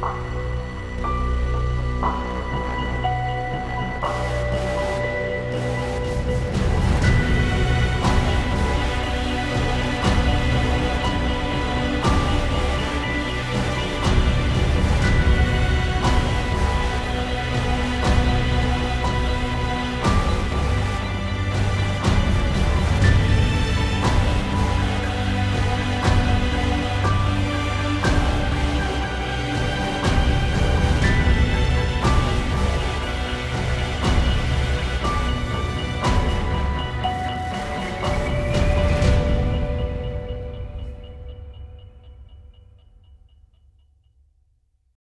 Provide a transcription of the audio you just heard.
Bye.